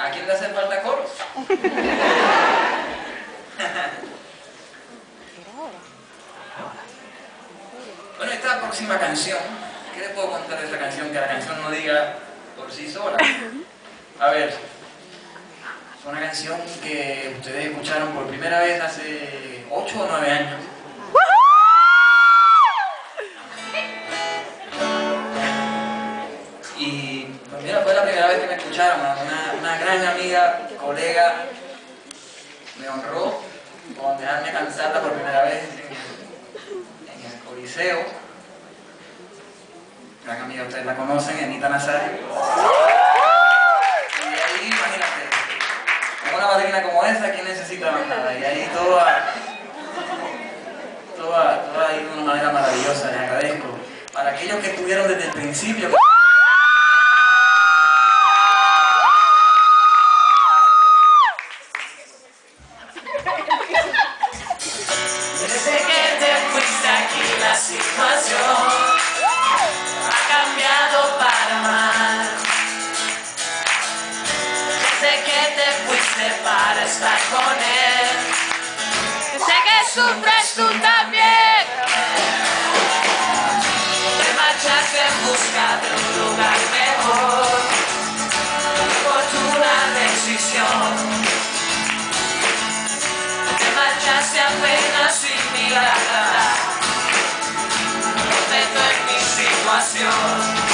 ¿A quién le hace falta coros? bueno, esta próxima canción, ¿qué le puedo contar de esta canción? Que la canción no diga por sí sola. A ver, es una canción que ustedes escucharon por primera vez hace 8 o 9 años. Con dejarme cantarla por primera vez en, el Coliseo. Gran amiga, ustedes la conocen, Anita Nazario. Y ahí, imagínate, con una madrina como esa, ¿quién necesita más nada? Y ahí ha- todo ha ido de una manera maravillosa, les agradezco. Para aquellos que estuvieron desde el principio, sufres tú también. Te marchaste en busca de un lugar mejor. Oportuna decisión. Te marchaste apenas sin mirar. No meto en mi situación.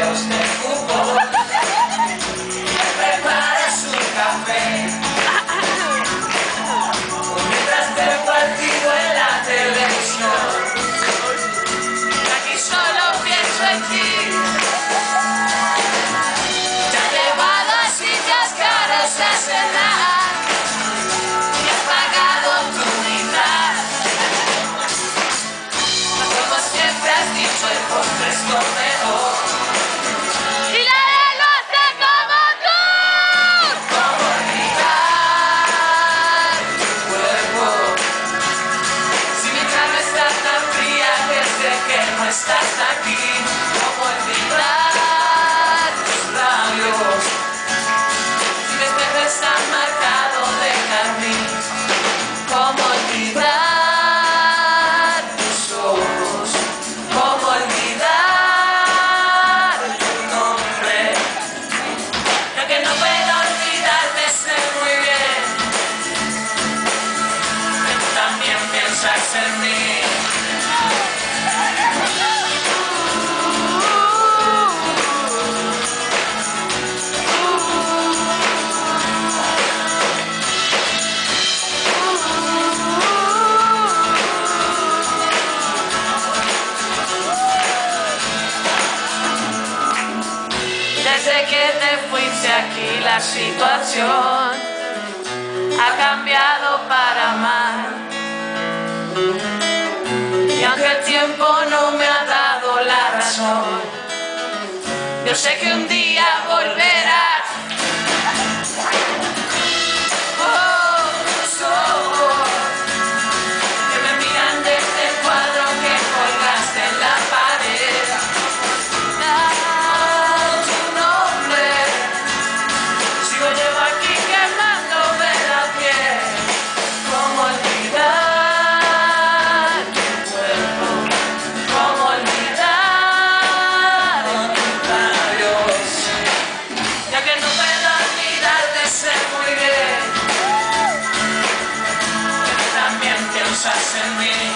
Trofeos de fútbol. Preparas un café. Mientras veo el partido en la televisión. Aquí solo pienso en ti situación ha cambiado para mal. Y aunque el tiempo no me ha dado la razón, yo sé que un día volverás. trust in me.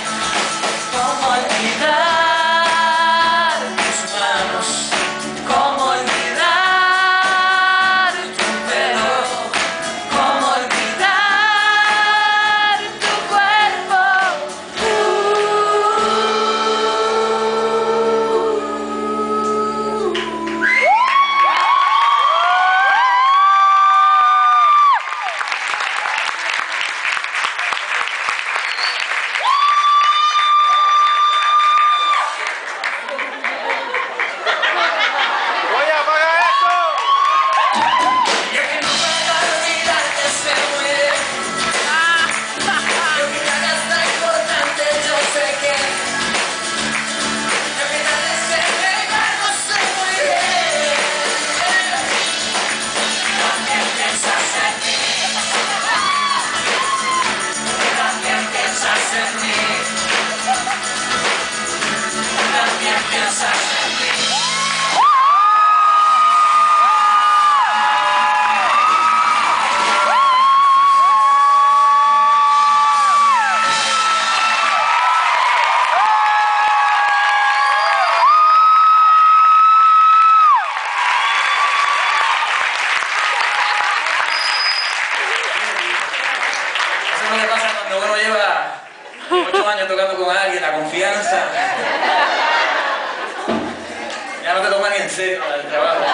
cuando uno lleva ocho años tocando con alguien, la confianza. Ya no te toman ni en serio el trabajo.